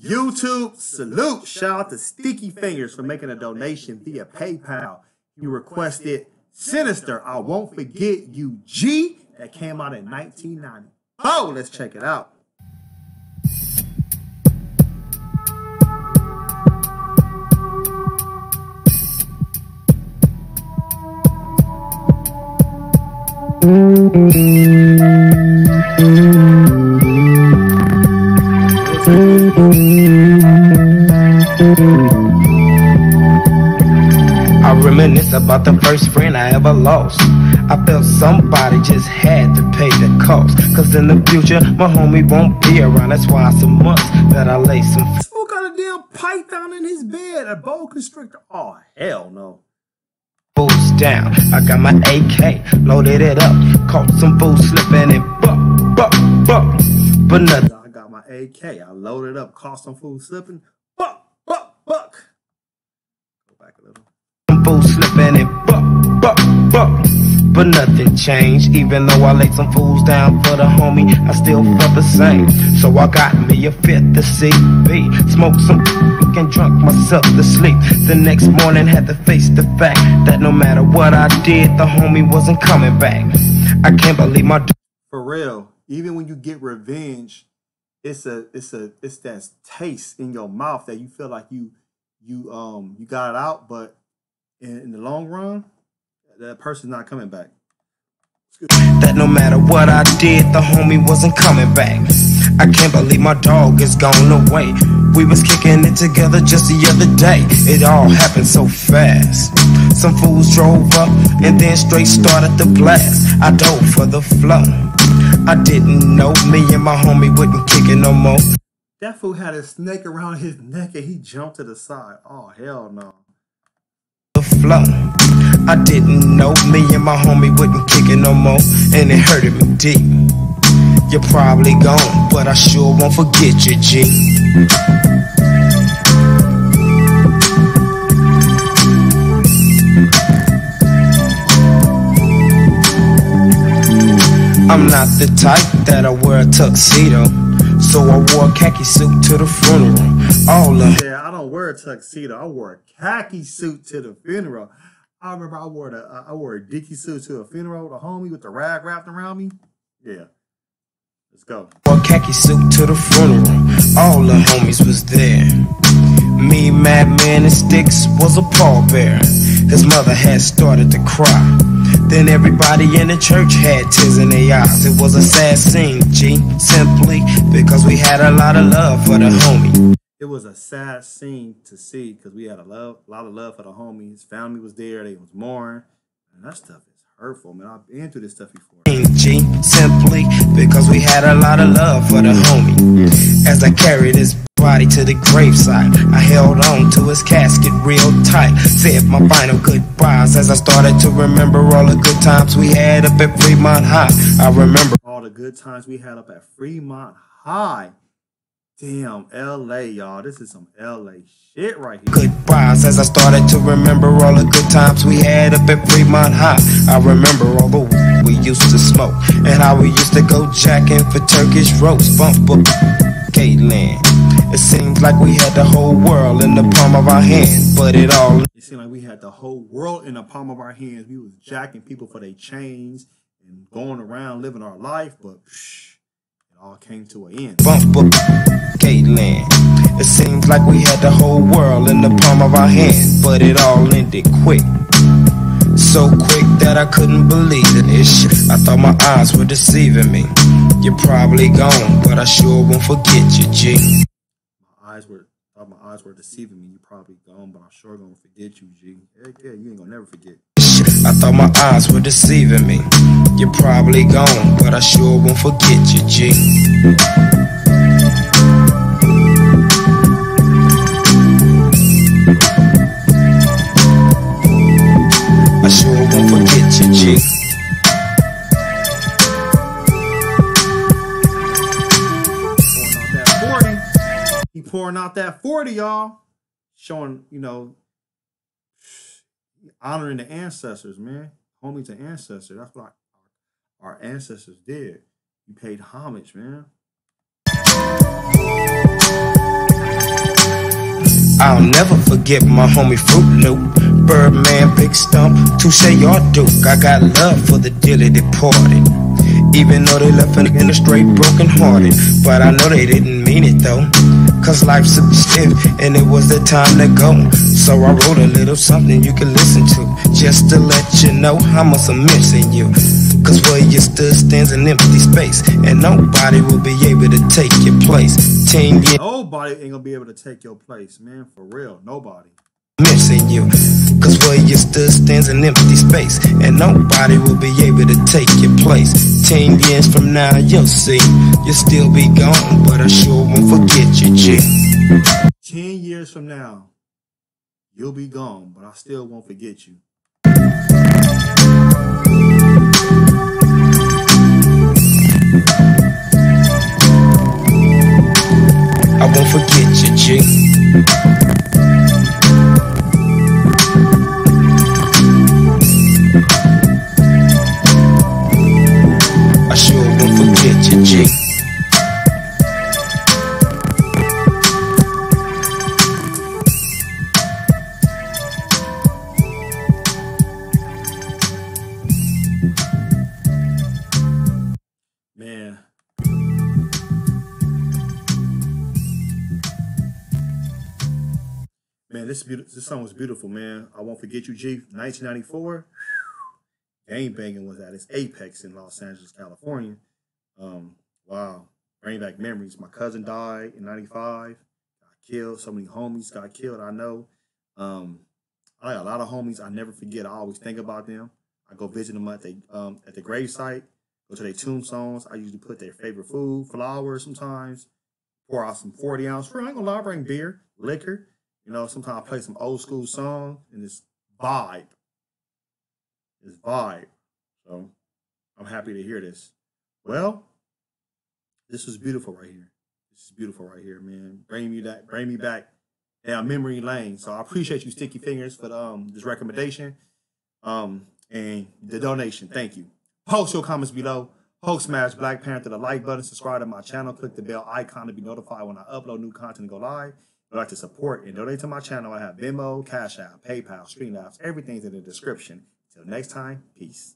YouTube salute. Shout out to Sticky Fingers for making a donation via PayPal. You requested Sinister, I Won't Forget You G that came out in 1990. Oh, let's check it out. Mm-hmm. I reminisce about the first friend I ever lost. I felt somebody just had to pay the cost. Cause in the future, my homie won't be around. That's why it's a must that I lay some Who got a damn python in his bed? A boa constrictor? Oh, hell no. fools down. I got my AK, loaded it up. Caught some fools slipping and buck, buck, buck. But nothing. I AK. I loaded up, caught some food slipping. Buck, buck, buck. Go back a little. Some fools slipping and buck, buck, buck. But nothing changed, even though I laid some fools down for the homie, I still felt the same. So I got me a fifth of CB, smoked some and drunk myself to sleep. The next morning had to face the fact that no matter what I did, the homie wasn't coming back. I can't believe my For real, even when you get revenge, it's a it's a it's that taste in your mouth that you feel like you you um you got it out, but in, in the long run, that person's not coming back. that no matter what I did, the homie wasn't coming back. I can't believe my dog is gone away. We was kicking it together just the other day. It all happened so fast. Some fools drove up and then straight started the blast. I dove for the flow. I didn't know me and my homie wouldn't kick it no more. That fool had a snake around his neck and he jumped to the side. Oh hell no. the flow. I didn't know me and my homie wouldn't kick it no more, and it hurted me deep. You're probably gone, but I sure won't forget you, G. I'm not the type that I wear a tuxedo, so I wore a khaki suit to the funeral. All the Yeah, I don't wear a tuxedo. I wore a khaki suit to the funeral. I remember I wore the uh, I wore a dicky suit to a funeral. The homie with the rag wrapped around me. Yeah, let's go. Wore khaki suit to the funeral. All the homies was there. Me, Madman, and Sticks was a pallbearer. His mother had started to cry. Then everybody in the church had tears in their eyes. It was a sad scene, G. Simply because we had a lot of love for the homie. It was a sad scene to see because we had a love, a lot of love for the homie. His family was there. They was mourning, and that stuff hurtful, man. I've been through this stuff before. G. Simply because we had a lot of love for the homie. As I carried his body to the graveside, I held on to his casket real tight. Said my final goodbyes as I started to remember all the good times we had up at Fremont High. I remember All the good times we had up at Fremont High. Damn, LA, y'all. This is some LA shit right here. goodbyes as I started to remember all the good times we had up at Fremont High. I remember all the we used to smoke and how we used to go jacking for Turkish roast. Bump up Caitlin. It seems like we had the whole world in the palm of our hand, but it all It seemed like we had the whole world in the palm of our hands. We was jacking people for their chains and going around living our life, but psh, all came to an end. bump Caitlin. It seems like we had the whole world in the palm of our hand, but it all ended quick. So quick that I couldn't believe it. I thought my eyes were deceiving me. You're probably gone, but I sure won't forget you, G. My eyes were thought my eyes were deceiving me. You're probably gone, but I'm sure gonna forget you, G. Heck yeah, you ain't gonna never forget. I thought my eyes were deceiving me. You're probably gone, but I sure won't forget you, G. I sure won't forget you, G. Pouring out that 40. He pouring out that 40, y'all. Showing, you know, honoring the ancestors, man. Homie to ancestor. That's what our, our ancestors did. You paid homage, man. I'll never forget my homie Fruit Loop. Birdman, Big Stump, Touche, or Duke. I got love for the dearly departed. Even though they left in a straight broken hearted. But I know they didn't mean it though. Cause life's super stiff and it was the time to go. So I wrote a little something you can listen to. Just to let you know how much I'm missing you. Cause where you stood stands an empty space. And nobody will be able to take your place. Ten years. Nobody ain't gonna be able to take your place, man. For real. Nobody. Missing you. Cause where you stood stands an empty space. And nobody will be able to take your place. Ten years from now, you'll see. You'll still be gone, but I sure won't forget you, G. Ten years from now, you'll be gone, but I still won't forget you. Man, this. This song was beautiful, man. I won't forget you, G. 1994. Game banging was at its apex in Los Angeles, California. Um, wow, bring back memories. My cousin died in '95. Got killed. So many homies got killed. I know. Um, I got a lot of homies. I never forget. I always think about them. I go visit them at the um, at the grave site go to their tombstones. I usually put their favorite food, flowers sometimes, pour out some 40 ounce. I ain't gonna lie, bring beer, liquor. You know, sometimes I play some old school song and this vibe. This vibe. So I'm happy to hear this. Well, this was beautiful right here. This is beautiful right here, man. Bring me that, bring me back down memory lane. So I appreciate you, Sticky Fingers, for um, this recommendation um, and the donation. Thank you. Post your comments below. Post smash Black Panther the like button, subscribe to my channel, click the bell icon to be notified when I upload new content and go live. You'd like to support and donate to my channel, I have Venmo, Cash App, PayPal, Streamlabs, everything's in the description. Till next time, peace.